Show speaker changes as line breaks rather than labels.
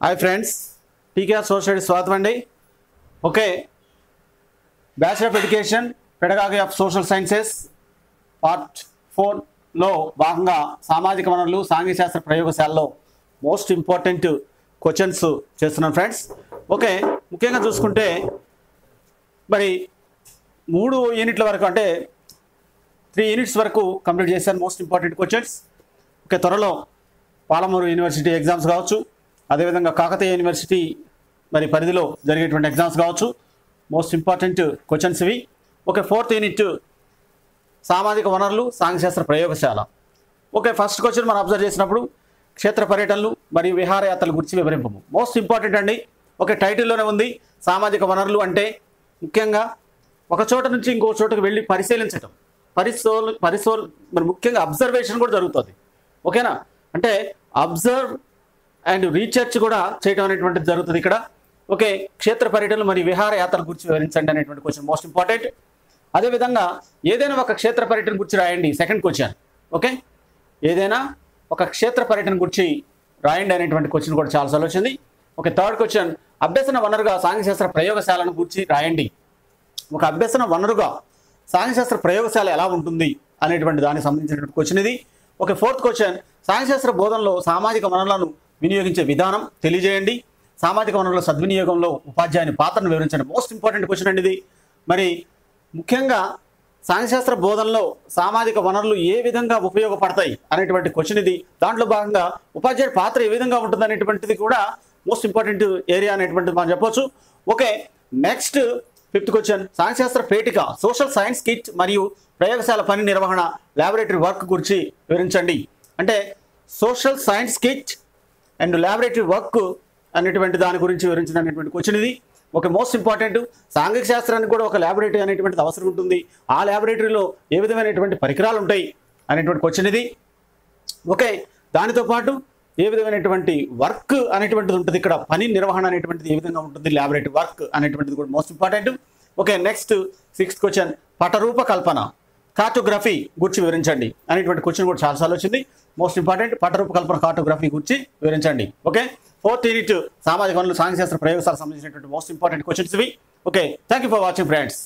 Hi friends TKR social స్వాగతం అండి. Okay bachelor of education pedagogy of social sciences part ఫోర్లో భాగంగా సామాజిక వనరులు సాంఘిక శాస్త్ర ప్రయోగశాలలో మోస్ట్ ఇంపార్టెంట్ క్వశ్చన్స్ చేస్తున్నాను ఫ్రెండ్స్. ఓకే ముఖ్యంగా చూసుకుంటే మరి మూడు యూనిట్ల వరకు అంటే త్రీ యూనిట్స్ వరకు కంప్లీట్ చేశాను మోస్ట్ ఇంపార్టెంట్ క్వశ్చన్స్ ఓకే త్వరలో పాలమూరు యూనివర్సిటీ ఎగ్జామ్స్ కావచ్చు అదేవిధంగా కాకతీయ యూనివర్సిటీ మరి పరిధిలో జరిగేటువంటి ఎగ్జామ్స్ కావచ్చు. మోస్ట్ ఇంపార్టెంట్ క్వశ్చన్స్ ఇవి. ఓకే ఫోర్త్ యూనిట్ సామాజిక వనరులు సాంఘశాస్త్ర ప్రయోగశాల. ఓకే ఫస్ట్ క్వశ్చన్ మనం అబ్జర్వ్ చేసినప్పుడు క్షేత్ర పర్యటనలు మరియు విహారయాత్రల గురించి వివరింపము. మోస్ట్ ఇంపార్టెంట్ అండి. ఓకే టైటిల్లోనే ఉంది. సామాజిక వనరులు అంటే ముఖ్యంగా ఒక చోట నుంచి ఇంకో చోటకు వెళ్ళి పరిశీలించటం. పరిశోధ పరిశోల్ మరి ముఖ్యంగా అబ్జర్వేషన్ కూడా జరుగుతుంది. ఓకేనా? అంటే అబ్జర్వ్ అండ్ రీసెర్చ్ కూడా చేయడం అనేటువంటిది జరుగుతుంది ఇక్కడ. ఓకే క్షేత్ర పర్యటనలు మరియు విహారయాత్రల గురించి వివరించండి అనేటువంటి క్వశ్చన్ మోస్ట్ ఇంపార్టెంట్ అదేవిధంగా ఏదైనా ఒక క్షేత్ర పర్యటన గురించి రాయండి సెకండ్ క్వశ్చన్ ఓకే ఏదైనా ఒక క్షేత్ర పర్యటన గురించి రాయండి అనేటువంటి క్వశ్చన్ కూడా చాలాసార్లు వచ్చింది. ఓకే థర్డ్ క్వశ్చన్ అభ్యసన వనరుగా సాంఘ్యశాస్త్ర ప్రయోగశాలను గురించి రాయండి. ఒక అభ్యసన వనరుగా సాంఘ్యశాస్త్ర ప్రయోగశాల ఎలా ఉంటుంది అనేటువంటి దానికి సంబంధించినటువంటి క్వశ్చన్ ఇది. ఓకే ఫోర్త్ క్వశ్చన్ సాంఘ్యశాస్త్ర బోధనలో సామాజిక వనరులను వినియోగించే విధానం తెలియజేయండి. సామాజిక వనరుల సద్వినియోగంలో ఉపాధ్యాయుని పాత్రను వివరించండి మోస్ట్ ఇంపార్టెంట్ క్వశ్చన్ అండి ఇది మరి ముఖ్యంగా సాయశాస్త్ర బోధనలో సామాజిక వనరులు ఏ విధంగా ఉపయోగపడతాయి అనేటువంటి క్వశ్చన్ ఇది. దాంట్లో భాగంగా ఉపాధ్యాయుడి పాత్ర ఏ విధంగా ఉంటుంది అనేటువంటిది కూడా మోస్ట్ ఇంపార్టెంట్ ఏరియా అనేటువంటిది మనం చెప్పొచ్చు. ఓకే నెక్స్ట్ ఫిఫ్త్ క్వశ్చన్ సాంఘ్యశాస్త్ర పేటిక సోషల్ సైన్స్ కిట్ మరియు ప్రయోగశాల పని నిర్వహణ ల్యాబొరేటరీ వర్క్ గురించి వివరించండి. అంటే social science kit and laboratory work అనేటువంటి దాని గురించి వివరించినటువంటి క్వశ్చన్ ఇది ఒక మోస్ట్ ఇంపార్టెంట్ సాంఘిక శాస్త్రానికి కూడా ఒక ల్యాబొరేటరీ అనేటువంటిది అవసరం ఉంటుంది. ఆ ల్యాబొరేటరీలో ఏ విధమైనటువంటి పరికరాలు ఉంటాయి అనేటువంటి క్వశ్చన్ ఇది ఓకే దానితో పాటు ఏ విధమైనటువంటి వర్క్ అనేటువంటిది ఉంటుంది. ఇక్కడ పని నిర్వహణ అనేటువంటిది ఏ విధంగా ఉంటుంది? ల్యాబొరేటరీ వర్క్ అనేటువంటిది కూడా most important okay next sixth question పటరూప కల్పన కార్టోగ్రఫీ గురించి వివరించండి అనేటువంటి క్వశ్చన్ కూడా చాలాసార్లు వచ్చింది. మోస్ట్ ఇంపార్టెంట్ పటరూపకల్పన కార్టోగ్రఫీ గురించి వివరించండి. ఓకే ఫోర్త్ యూనిట్ సామాజిక వనరులు సాంఘ్యశాస్త్ర ప్రయోగశాలకు సంబంధించినటువంటి మోస్ట్ ఇంపార్టెంట్ క్వశ్చన్స్ ఇవి. Okay thank you for watching friends